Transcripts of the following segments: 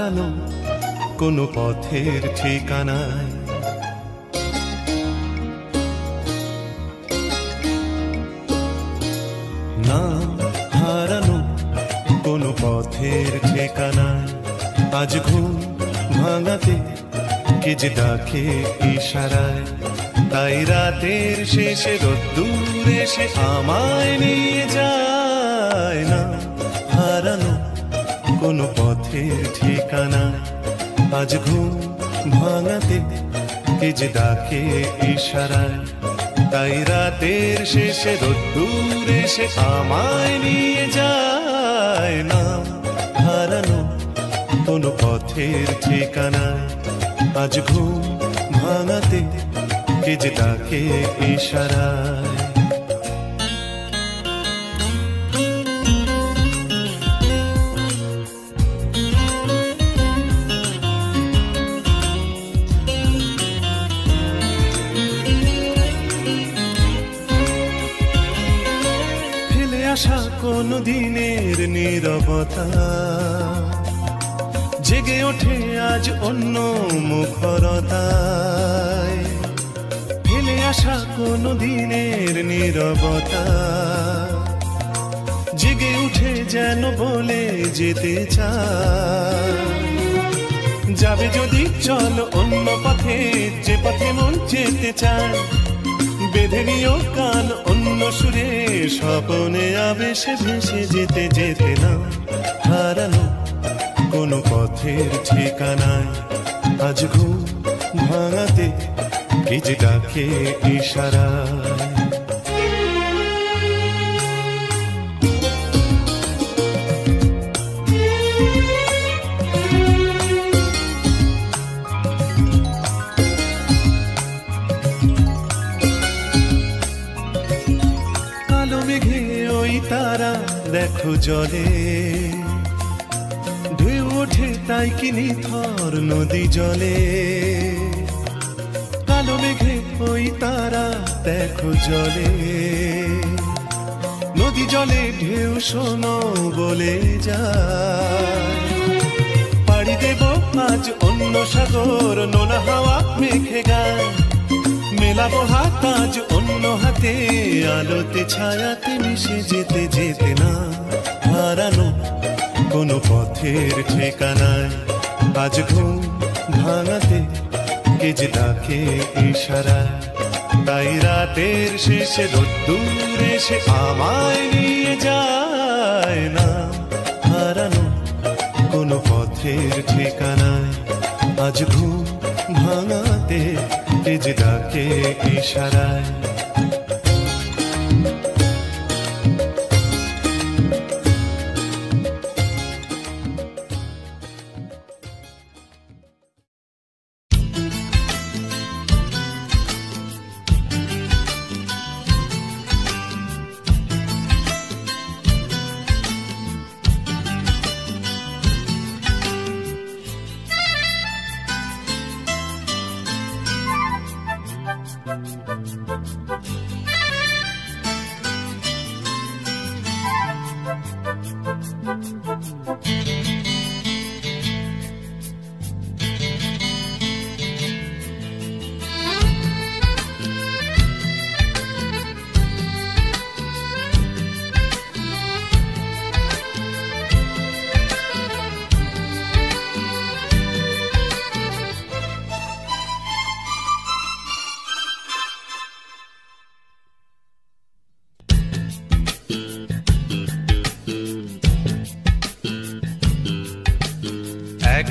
হারানো কোনো পথের ঠিকানায়। নাম হারানো কোনো পথের ঠিকানায়। আজ ঘুম ভাঙাতে কে যে ডাকে ইশারায়। তাই রাতের শেষে রোদ্দুর এসে আমায় নিয়ে যায় না। কোনো পথের ঠিকানা। আজ ঘুম ভাঙাতে কে যে ডাকে ইশারায়। তাই রাতের শেষে রোদ্দুর এসে আমায় নিয়ে যায় না। হারানো কোনো পথের ঠিকানায়। আজ ঘুম ভাঙাতে কে যে ডাকে ইশারায়। কোনো দিনের নীরবতা জেগে ওঠে আজ অন্য মুখরতায়। ফেলে আসা কোনো দিনের নীরবতা জেগে উঠে যেন বলে যেতে চায়। যাবে যদি চল অন্য পথে, যে পথে মন যেতে চায়। বেঁধে নিও কান অন্য সুরে, স্বপনে আবেশে ভেসে যেতে যেতে না। হারানো কোনো পথের ঠিকানায়, আজ ঘুম ভাঙাতে কি যে ডাকে ইশারায় জলে। ঢেউ ওঠে তাই কিনি নিথর নদী জলে। কালো মেঘে ওই তারা দেখো জলে। নদী জলে ঢেউ শোনো বলে যা পাড়ি দেব আজ অন্য সাগর, নোনা হাওয়া মেঘে গায়। মেলাবো হাত আজ অন্য হাতে, আলোতে ছায়াতে মিশে যেতে যেতে না। হারানো। কোনো পথের ঠিকানায় আজ ঘুম ভাঙাতে কে যে ডাকে ইশারায়। তাই রাতের শেষে রোদ্দুর এসে আমায় নিয়ে যায় না। হারানো কোনো পথের ঠিকানায় আজ ঘুম ভাঙাতে কে যে ডাকে ইশারায়।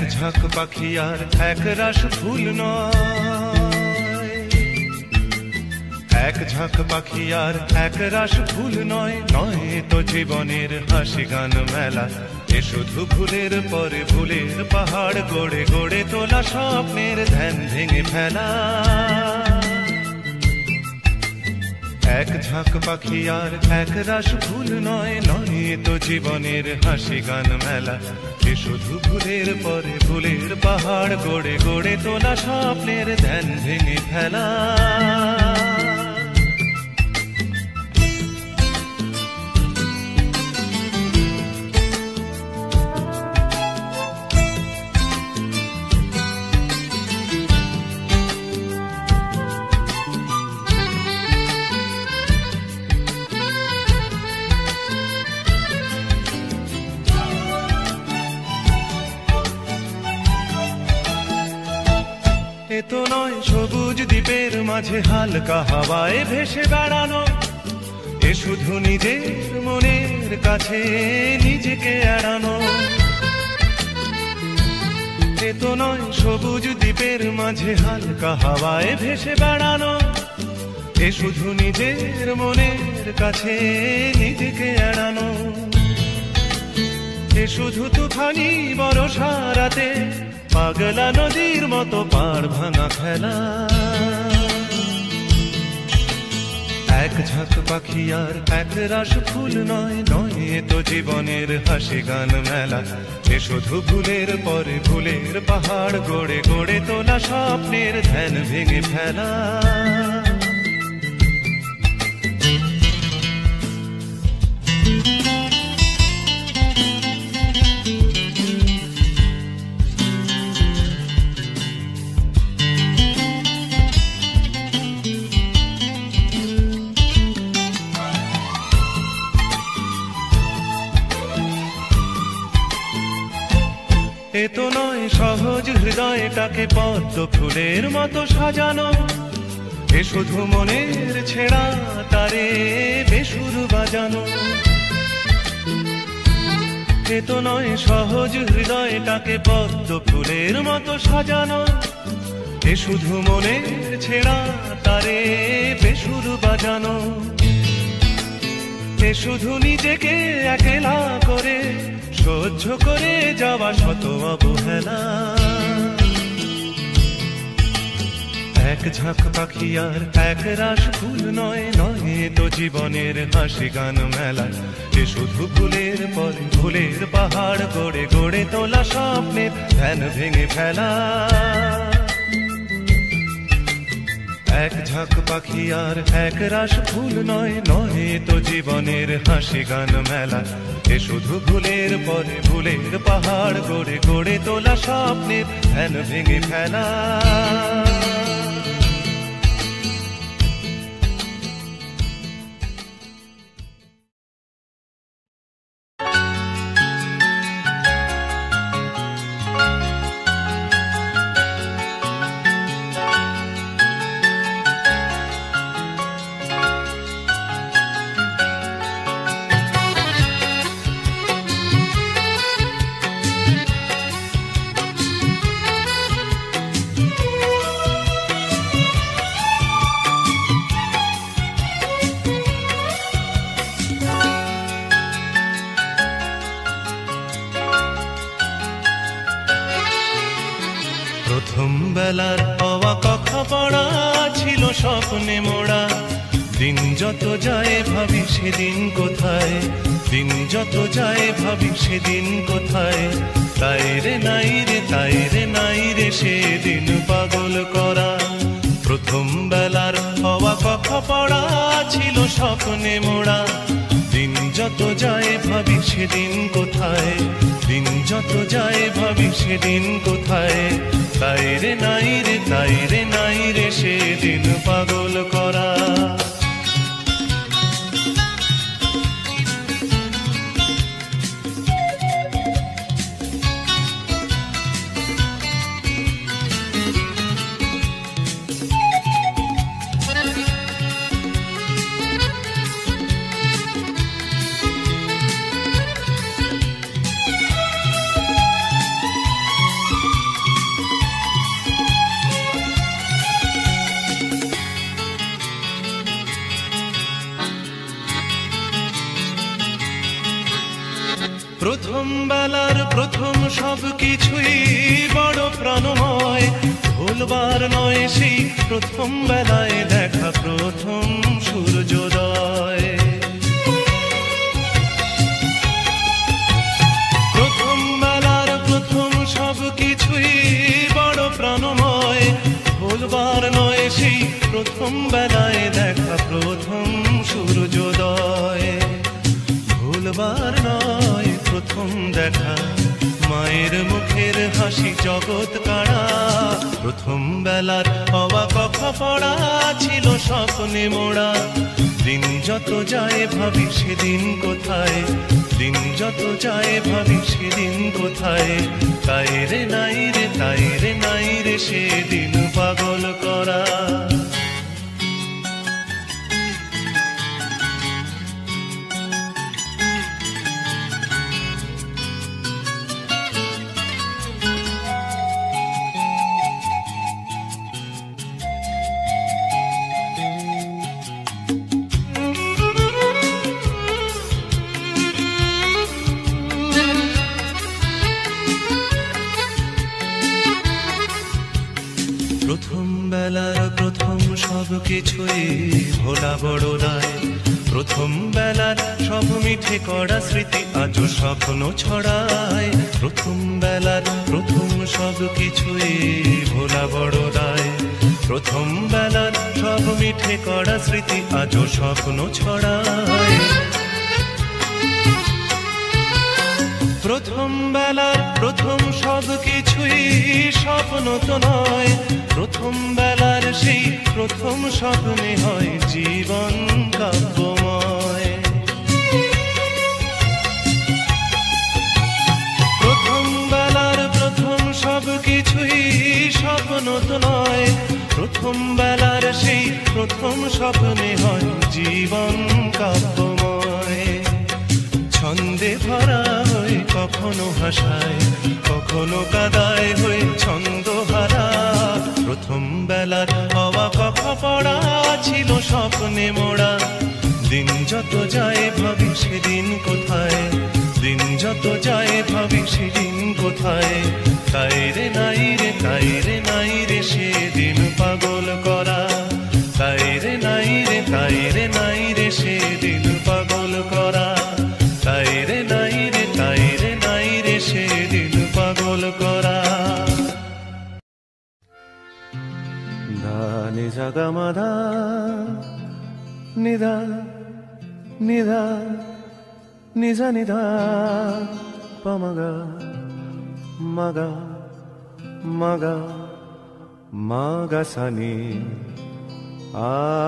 ঝাঁক পাখি আর এক রাস ফুল নয়। এক ঝাঁক পাখি আর এক রাস ফুল নয় নয় তো জীবনের হাসি গান মেলা। এ শুধু ভুলের পরে ভুলের পাহাড় গড়ে গড়ে তোলা স্বপ্নের ধ্যান ভেঙে ফেলা। এক ঝাঁক পাখি আর এক রাস ভুল নয় নয় তো জীবনের হাসি গান মেলা। এ শুধু ভুলের পরে ভুলের পাহাড় গড়ে গড়ে তোলা স্বপ্নের ধ্যান ভেঙে ফেলা। সবুজ দ্বীপের মাঝে হালকা হাওয়ায় ভেসে বেড়ানো। এ শুধু নিজের মনের কাছে নিজেকে এড়ানো। তো নয়, সবুজ দ্বীপের মাঝে হালকা হাওয়ায় ভেসে বেড়ানো। এ শুধু নিজের মনের কাছে নিজেকে এড়ানো। এ শুধু তুফানি বড় সারাতে পাগলা নদীর মতো পার ভাঙা খেলা। এক ঝাঁক পাখি আর এক রাস ফুল নয় নয় তো জীবনের হাসি গান মেলা। এ শুধু ভুলের পরে ভুলের পাহাড় গড়ে গড়ে তোলা স্বপ্নের ধ্যান ভেঙে ফেলা। এ নয় সহজ হৃদয়টাকে পদ্ম ফুলের মতো সাজানো। এ শুধু মনের ছেঁড়া তারে বেসুর বাজানো। এ নয় সহজ হৃদয়টাকে পদ্ম ফুলের মতো সাজানো। এ শুধু মনের ছেঁড়া তারে বেসুর বাজানো। এ শুধু নিজেকে একলা করে সহ্য করে যাওয়া শত অবহেলা। এক ঝাঁক পাখি আর এক রাস ফুল নয় নয় তো জীবনের হাসি গান মেলা। যে শুধু ফুলের পর ফুলের পাহাড় গড়ে গড়ে তোলা স্বপ্নের ধ্যান ভেঙে ফেলা। এক ঝাঁক পাখি আর এক রাস ফুল নয় নয় তো জীবনের হাসি গান মেলা। এ শুধু ভুলের পরে ভুলের পাহাড় গড়ে গড়ে তোলা স্বপ্নের ফ্যান ভেঙে ফেলা। সেদিন কোথায়? দিন যত যায় ভাবি সেদিন কোথায়? তাই রে নাই রে, তাই রে নাই রে, সেদিন পাগল করা। প্রথম বেলার হওয়া কথা পড়া ছিল স্বপ্নে মোড়া। দিন যত যায় ভাবি সেদিন কোথায়? দিন যত যায় ভাবি সেদিন কোথায়? তাই রে নাই রে, তাই রে নাই রে, সেদিন পাগল করা। নয় প্রথম বেলায় দেখা প্রথম সূর্যোদয়। প্রথম বেলার প্রথম সব কিছুই বড় প্রাণময়। ভুলবার নয় সেই প্রথম বেলায় দেখা প্রথম সূর্যোদয়। ভুলবার নয়, প্রথম দেখা মায়ের মুখের হাসি জগৎ কাড়া। প্রথম বেলার হওয়া কথা পড়া ছিল স্বপ্নে মোড়া। দিন যত যায় ভাবি সেদিন কোথায়? দিন যত যায় ভাবি সেদিন কোথায়? তাই রে নাই রে, তাই রে নাই রে, সেদিন পাগল করা। করা স্মৃতি আজও স্বপ্ন ছড়ায়। প্রথম বেলার প্রথম সব কিছুই ভোলা বড় দায় প্রথম বেলার সব মিঠে করা স্মৃতি আজও স্বপ্ন ছড়ায়। প্রথম বেলার প্রথম সব কিছুই স্বপ্ন তো নয়। প্রথম বেলার সেই প্রথম স্বপ্নে হয় জীবন কাব্যময় প্রথম বেলার সেই প্রথম স্বপ্নে হয় জীবন কাব্যময়। ছন্দে ভরা হয়ে, কখনো হাসায়, কখনো কাদায় হয়ে ছন্দ হারা। প্রথম বেলার হওয়া কথা পড়া ছিল স্বপ্নে মোড়া। দিন যত যায় ভাবি সেদিন কোথায়, দিন যত যায় ভাবি সেদিন কোথায়। তাই রে, নাই রে, তাই রে, নাই রে, সেদিন পাগল করা। তাই রে, নাই রে, তাই রে, নাই রে, সেদিন পাগল করা। তাই রে, নাই রে, তাই রে, নাই রে, সেদিন পাগল করা। ধানি সাগামাধা নিধা নিধা নিজা নিধা, পমগা। 마가 마가 마가사니. 아하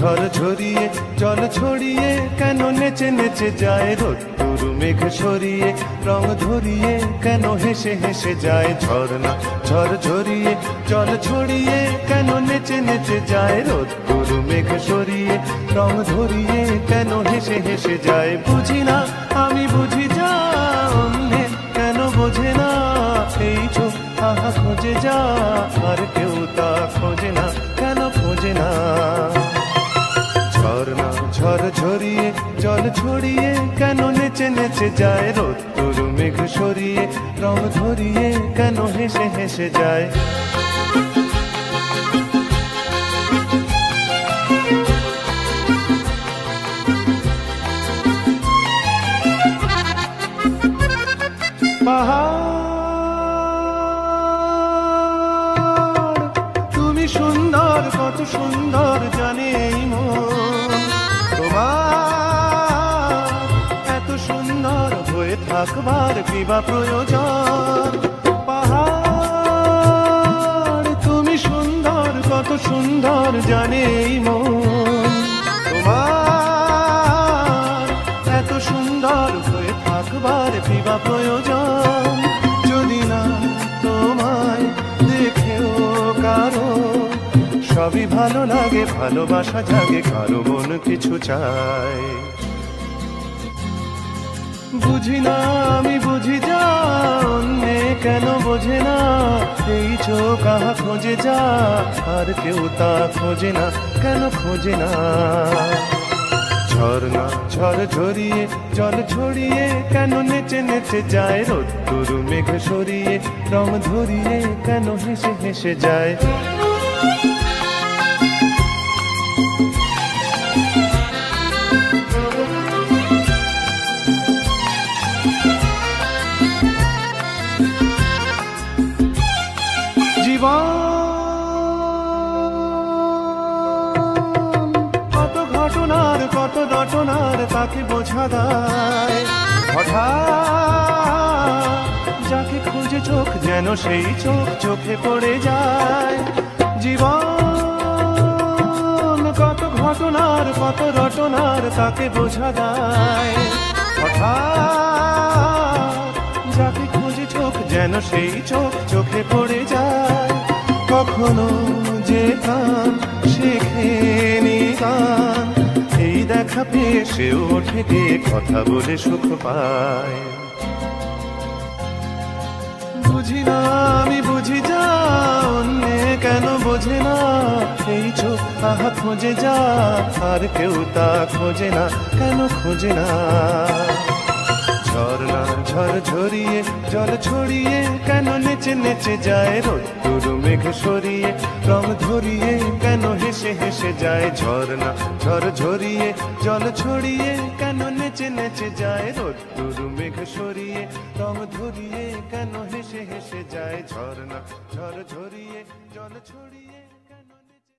ঝড় ঝরিয়ে, জল ছড়িয়ে, কেন নেচে নেচে যায় রোদ্দুর মেঘ সরিয়ে? রং ধরিয়ে, কেন হেসে হেসে যায় ঝর্ণা? ঝড় ঝরিয়ে, জল ছড়িয়ে, কেন নেচে নেচে যায় রোদ্দুর মেঘ সরিয়ে? রং ধরিয়ে, কেন হেসে হেসে যায়? বুঝি না, আমি বুঝি যা অন্যে কেন বোঝে না এই চোখ? আহা, খোঁজে যা, আর কেউ তা খোঁজে না, কেন খোঁজে না? ঝর্ণা ঝড় ঝরিয়ে, জল ছড়িয়ে, কেন নেচে নেচে যায় রোদ্দুর, মেঘ সরিয়ে, রং ধরিয়ে, কেন হেসে হেসে যায়? তুমি সুন্দর, কত সুন্দর থাকবার কিবা প্রয়োজন। পাহাড়, তুমি সুন্দর, কত সুন্দর জানে মন। তোমার এত সুন্দর হয়ে থাকবার কিবা প্রয়োজন। যদি না তোমায় দেখেও কারও, সবই ভালো লাগে, ভালোবাসা জাগে, কারও মন কিছু চায়। বুঝি না, আমি বুঝি যা অন্যে কেন বোঝে না? এই চোখ আহা খোঁজে যা, আর কেউ তা খোঁজে না, কেন খোঁজে না? ঝর্ণা ঝড় ঝরিয়ে, জল ছড়িয়ে, কেন নেচে নেচে যায় রোদ্দুর, মেঘ সরিয়ে, রং ধরিয়ে, কেন হেসে হেসে যায়? যেন সেই চোখ চোখে পড়ে যায়। জীবন কত ঘটনার, কত রটনার তাকে বোঝা দেয় হঠাৎ যাকে খুঁজে চোখ যেন সেই চোখ চোখে পড়ে যায়। কখনো যে গান শেখেনি গান এই দেখা পেয়ে সে ওঠে কথা বলে সুখ পায়। বুঝি না আমি বুঝি যা অন্যে কেন বোঝে না এই চোখ আহা খোঁজে যা, আর কেউ তা খোঁজে না, কেন খোঁজে না? ঝর্ণা ঝড় ঝরিয়ে, জল ছড়িয়ে, কেন নেচে নেচে যায় রোদ্দুর মেঘ সরিয়ে? রং ধরিয়ে কেন হেসে হেসে যায় ঝর্ণা ঝড় ঝরিয়ে? জল ছড়িয়ে কেন নেচে নেচে যায় রোদ্দুর মেঘ সরিয়ে? রং ধরিয়ে কেন হেসে হেসে যায় ঝর্ণা ঝড় ঝরিয়ে? জল ছড়িয়ে কেন নেচে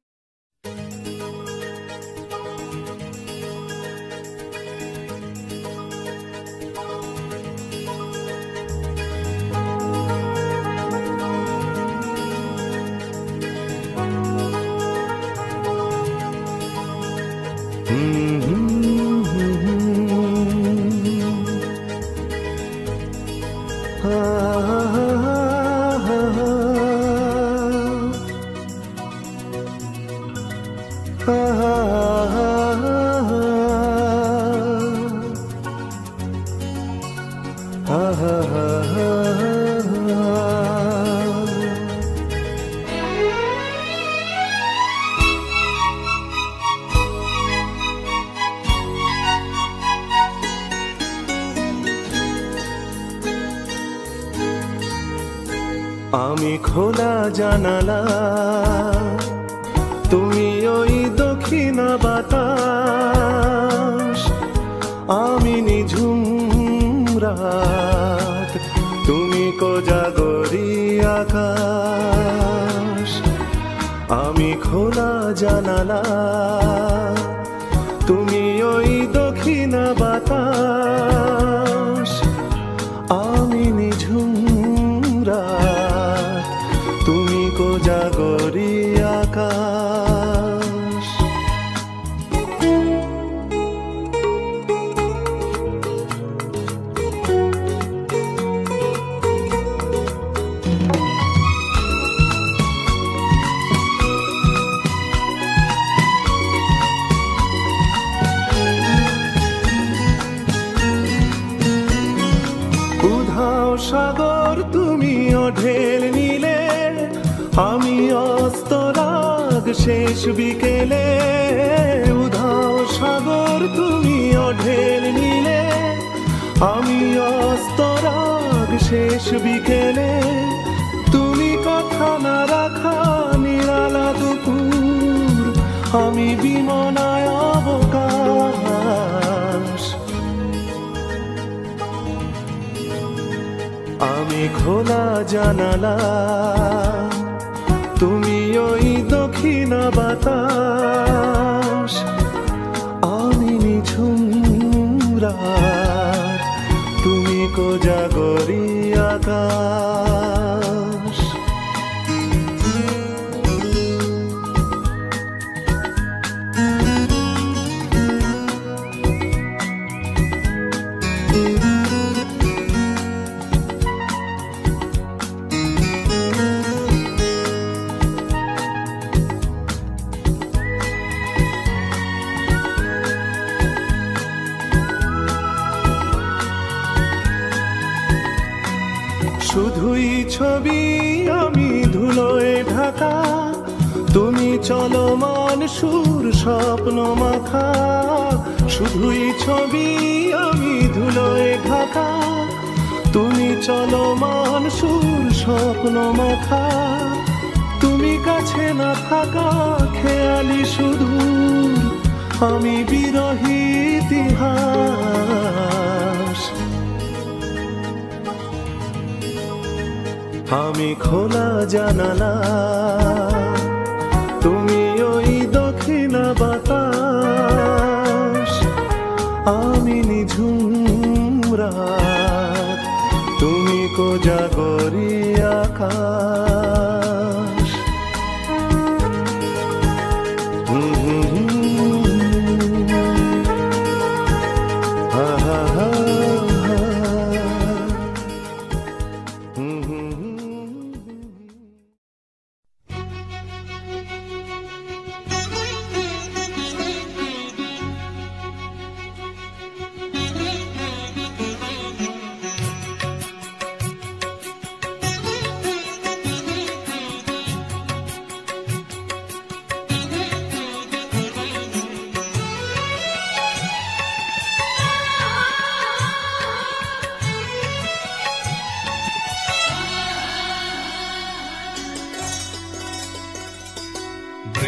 জানালা। তুমি ওই দক্ষিণা বাতাস আমি নিঝুম রাত। তুমি কোজাগরি আকাশ আমি খোলা জানালা। আমি অস্তরাগ শেষ বিকেলে উধাও সাগর তুমি ঢেল নিলে। আমি অস্তরাগ শেষ বিকেলে তুমি কথা না রাখা নিরালা দুপুর। আমি বিমনায় অবকাশ। আমি খোলা জানালা। দক্ষিণ বাতাস আমি নিঝুম রাত। তুমি কোজাগরি আকাশ। চলমান সুর স্বপ্ন মাখা। শুধুই ছবি, আমি ধুলোয় ঢাকা। তুমি চলমান সুর স্বপ্ন মাখা। তুমি কাছে না থাকা, খেয়ালি শুধু। আমি বিরহী ইতিহাস। আমি খোলা জানালা। আমি তুমি কো জাগরি আকাশ।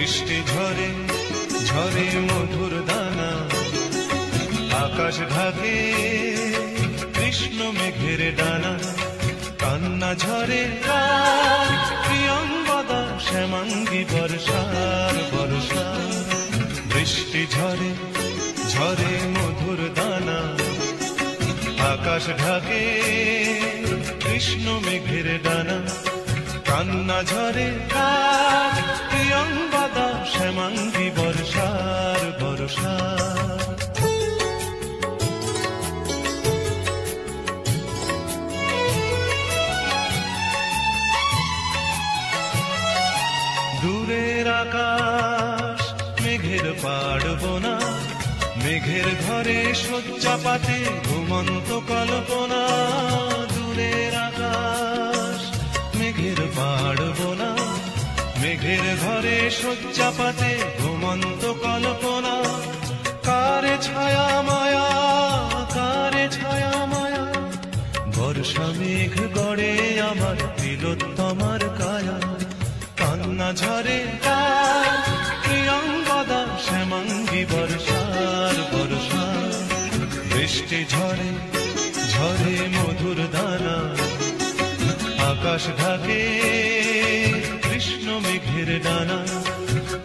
বৃষ্টি ঝরে ঝরে মধুর দানা। আকাশ ঢাকে কৃষ্ণ মেঘের ডানা। কান্না ঝরে প্রিয়ঙ্গদা শ্যামাঙ্গি বর্ষার বর্ষা। বৃষ্টি ঝরে ঝরে মধুর দানা। আকাশ ঢাকে কৃষ্ণ মেঘের ডানা। কান্না ঝরে রাত, প্রিয়ঙ্গদা শ্যামাঙ্গি বর্ষার বর্ষা। দূরের আকাশ, মেঘের পাড়ব না মেঘের ঘরে শয্যা পাতে ঘুমন্ত কল্পনা। দূরের আকাশ, মেঘের পাড়ব না মেঘের ঘরে শয্যা পাতে ঘুমন্ত কল্পনা। কারে ছায়া মায়া, কারে ছায়া মায়া। বর্ষা মেঘ গড়ে আমার তিলোত্তমার কায়া। কান্না ঝরে তার প্রিয়ঙ্গদা শ্যামাঙ্গি বর্ষার বর্ষা। বৃষ্টি ঝরে ঝরে মধুর দানা। আকাশ ঢাকে মেঘের ডানা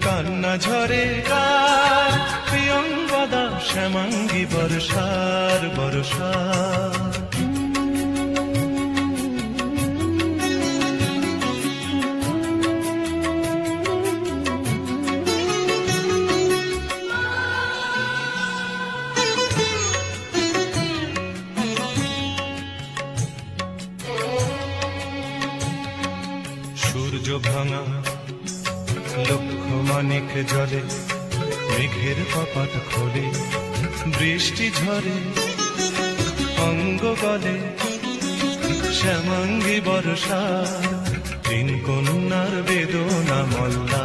কান্না ঝরে কার প্রিয়ঙ্গদা শ্যামাঙ্গি বর্ষার বর্ষা। কপাট খোলে, বৃষ্টি ঝরে, অঙ্গ গলে শ্যামাঙ্গি বর্ষা, তিন কন্যার বেদনা মল্লা।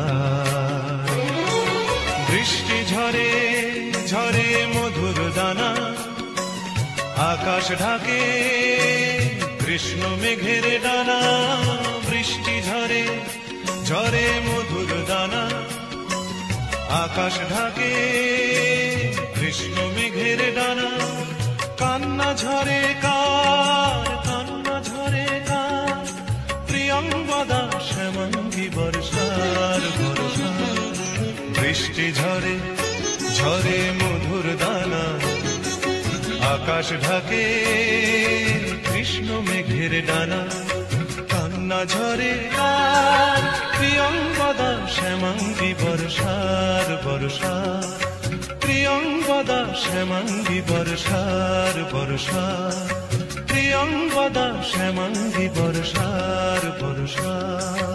বৃষ্টি ঝরে ঝরে মধুর দানা, আকাশ ঢাকে, কৃষ্ণ মেঘের ডানা। বৃষ্টি ঝরে ঝরে মধুর দানা আকাশ ঢাকে, কৃষ্ণ মেঘের ডানা, কান্না ঝরে কান্না ঝরে কার শ্যামঙ্গি বর্ষার বর্ষা বৃষ্টি ঝরে ঝরে মধুর দানা, আকাশ ঢাকে, কৃষ্ণ মেঘের ডানা। ঝরে কার প্রিয়ঙ্গদা শ্যামাঙ্গি বর্ষার বর্ষা। প্রিয়ঙ্গদা শ্যামাঙ্গি বর্ষার বর্ষা। প্রিয়ঙ্গদা শ্যামাঙ্গি বর্ষার বর্ষা।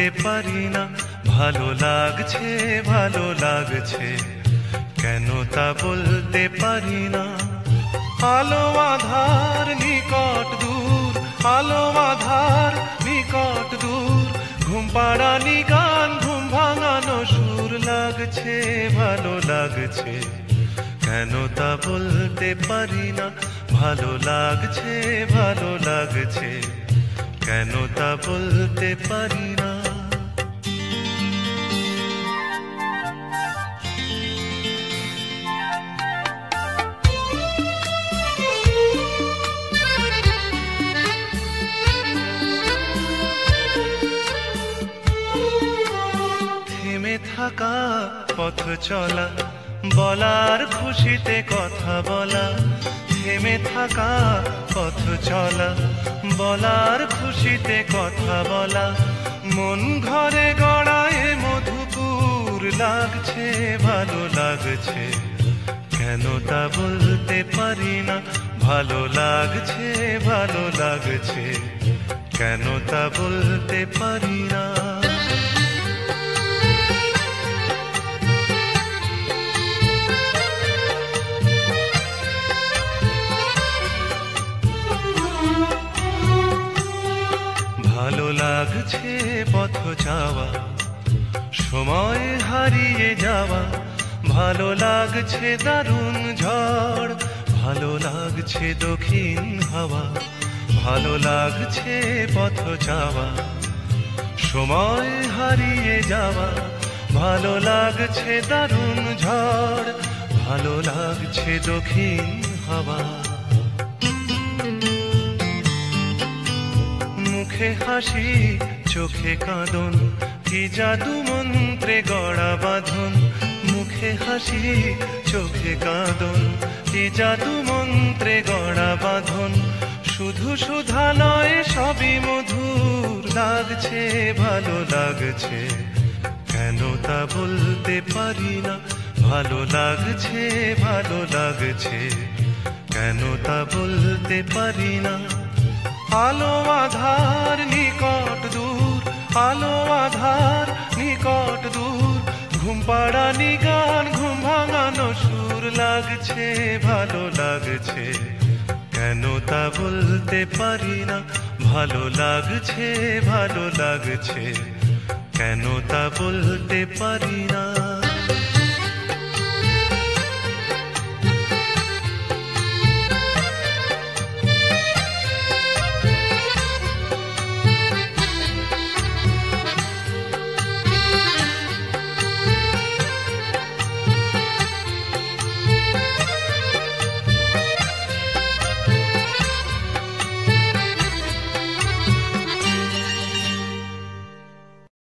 বলতে পারি না। ভালো লাগছে ভালো লাগছে। কেন তা বলতে পারি না। আলো আধার নিকট দূর, আলো আধার নিকট দূর। ঘুম পাড়ানি গান, ঘুম ভাঙানো সুর লাগছে, ভালো লাগছে। কেন তা বলতে পারি না। ভালো লাগছে ভালো লাগছে। কেন তা বলতে পারি না। পথ চলা, বলার খুশিতে কথা বলা, থেমে থাকা পথ চলা, বলার খুশিতে কথা বলা। মন ঘরে গড়ায় মধুপুর লাগছে, ভালো লাগছে। কেন তা বলতে পারি না, ভালো লাগছে ভালো লাগছে। কেন তা বলতে পারি না। লাগছে পথ যাওয়া সময় হারিয়ে যাওয়া। ভালো লাগছে দারুণ ঝড়, ভালো লাগছে দক্ষিণ হাওয়া। ভালো লাগছে পথ যাওয়া সময় হারিয়ে যাওয়া। ভালো লাগছে দারুণ ঝড়, ভালো লাগছে দক্ষিণ হাওয়া। মুখে হাসি, চোখে কাঁদন, কি জাদু মন্ত্রে গড়া বাঁধন। মুখে হাসি, চোখে কাঁদন, কি জাদু মন্ত্রে গড়া বাঁধন। শুধু সুধা নয় সবই মধুর, লাগছে, ভালো লাগছে। কেন তা বলতে পারি না, ভালো লাগছে ভালো লাগছে। কেন তা বলতে পারি না। আলো আধার নিকট দূর, আলো আধার নিকট দূর। ঘুম পাড়ানি গান ঘুম ভাঙানো সুর লাগছে, ভালো লাগছে। কেন তা বলতে পারি না, ভালো লাগছে ভালো লাগছে। কেন তা বলতে পারি না